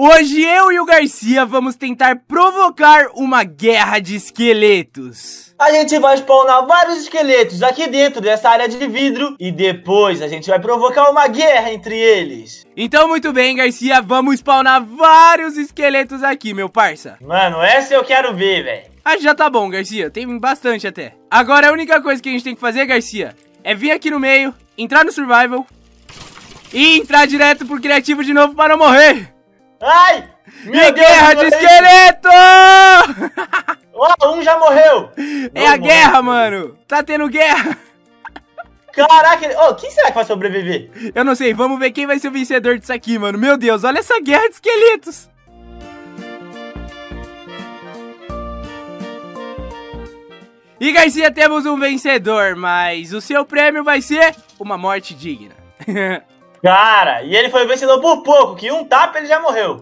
Hoje eu e o Garcia vamos tentar provocar uma guerra de esqueletos. A gente vai spawnar vários esqueletos aqui dentro dessa área de vidro e depois a gente vai provocar uma guerra entre eles. Então, muito bem, Garcia, vamos spawnar vários esqueletos aqui, meu parça. Mano, essa eu quero ver, velho. Ah, já tá bom, Garcia, tem bastante até. Agora, a única coisa que a gente tem que fazer, Garcia, é vir aqui no meio, entrar no survival e entrar direto pro criativo de novo para não morrer. Ai! Meu e Deus, guerra de esqueleto! oh, um já morreu! É Não a guerra, mano! Tá tendo guerra! Caraca, oh, quem será que vai sobreviver? Eu não sei, vamos ver quem vai ser o vencedor disso aqui, mano. Meu Deus, olha essa guerra de esqueletos! E Garcia, temos um vencedor, mas o seu prêmio vai ser uma morte digna. Cara, e ele foi vencedor por pouco, que um tapa ele já morreu.